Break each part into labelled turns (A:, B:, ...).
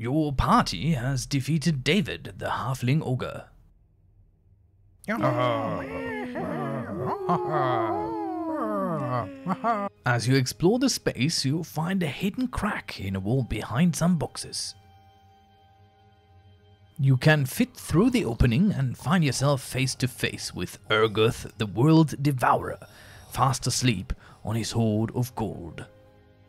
A: Your party has defeated David, the halfling ogre. As you explore the space, you'll find a hidden crack in a wall behind some boxes. You can fit through the opening and find yourself face to face with Urgoth, the World Devourer, fast asleep on his hoard of gold.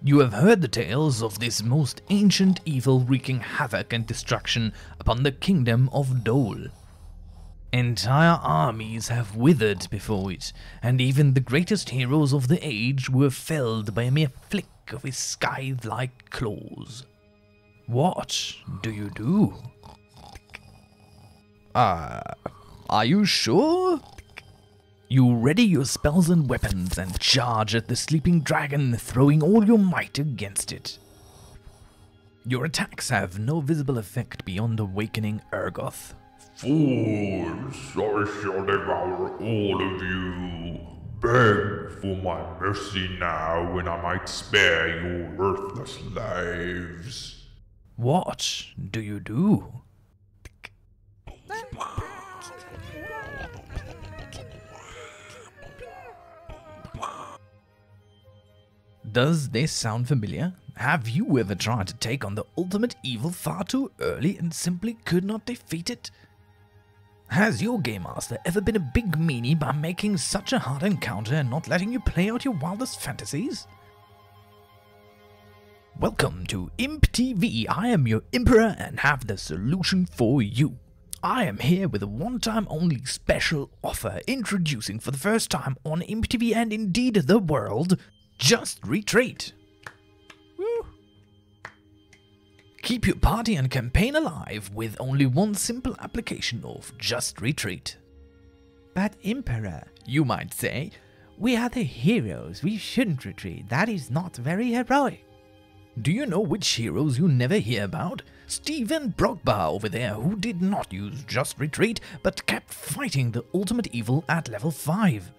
A: You have heard the tales of this most ancient evil wreaking havoc and destruction upon the kingdom of Dole. Entire armies have withered before it, and even the greatest heroes of the age were felled by a mere flick of his scythe like claws. What do you do? Ah, uh, are you sure? You ready your spells and weapons and charge at the sleeping dragon, throwing all your might against it. Your attacks have no visible effect beyond awakening Urgoth,
B: Fools, I shall devour all of you. Beg for my mercy now when I might spare your worthless lives.
A: What do you do? Does this sound familiar? Have you ever tried to take on the ultimate evil far too early and simply could not defeat it? Has your Game Master ever been a big meanie by making such a hard encounter and not letting you play out your wildest fantasies? Welcome to Imp TV. I am your Imperor and have the solution for you. I am here with a one-time only special offer introducing for the first time on Imp TV and indeed the world, Just Retreat. Keep your party and campaign alive with only one simple application of Just Retreat.
C: But Imperor, you might say, we are the heroes, we shouldn't retreat, that is not very heroic.
A: Do you know which heroes you never hear about? Stephen Brogba over there, who did not use Just Retreat, but kept fighting the ultimate evil at level 5.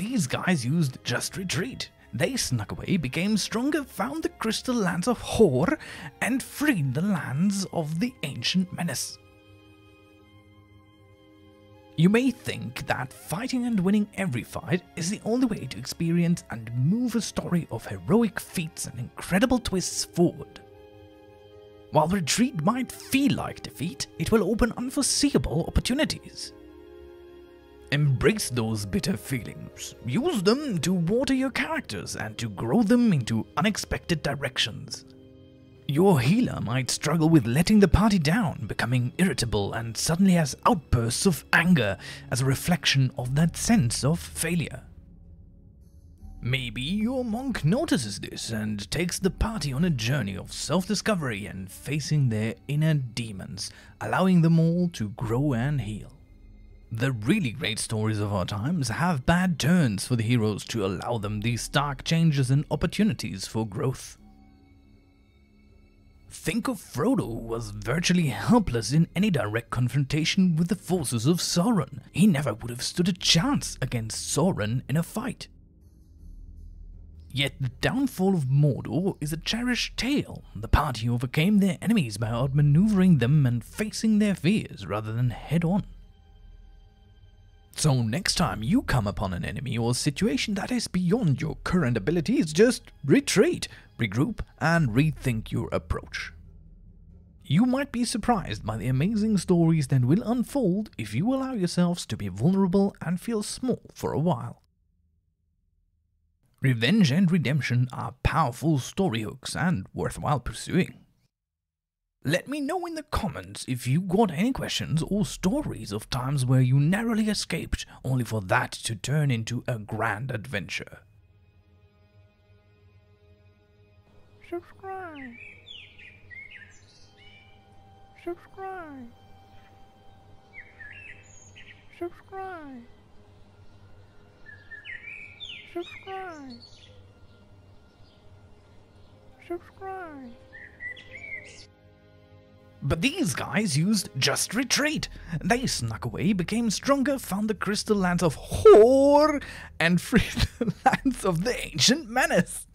A: These guys used Just Retreat, they snuck away, became stronger, found the crystal lands of Hor, and freed the lands of the ancient menace. You may think that fighting and winning every fight is the only way to experience and move a story of heroic feats and incredible twists forward. While retreat might feel like defeat, it will open unforeseeable opportunities. Embrace those bitter feelings. Use them to water your characters and to grow them into unexpected directions. Your healer might struggle with letting the party down, becoming irritable and suddenly has outbursts of anger as a reflection of that sense of failure. Maybe your monk notices this and takes the party on a journey of self discovery and facing their inner demons, allowing them all to grow and heal. The really great stories of our times have bad turns for the heroes to allow them these stark changes and opportunities for growth. Think of Frodo, who was virtually helpless in any direct confrontation with the forces of Sauron. He never would have stood a chance against Sauron in a fight. Yet the downfall of Mordor is a cherished tale. The party overcame their enemies by outmaneuvering them and facing their fears rather than head on. So next time you come upon an enemy or situation that is beyond your current abilities, just retreat, regroup, and rethink your approach. You might be surprised by the amazing stories that will unfold if you allow yourselves to be vulnerable and feel small for a while. Revenge and redemption are powerful story hooks and worthwhile pursuing. Let me know in the comments if you got any questions or stories of times where you narrowly escaped only for that to turn into a grand adventure.
D: Subscribe. Subscribe. Subscribe. Subscribe. Subscribe.
A: But these guys used Just Retreat. They snuck away, became stronger, found the crystal lands of Hor, and freed the lands of the ancient menace.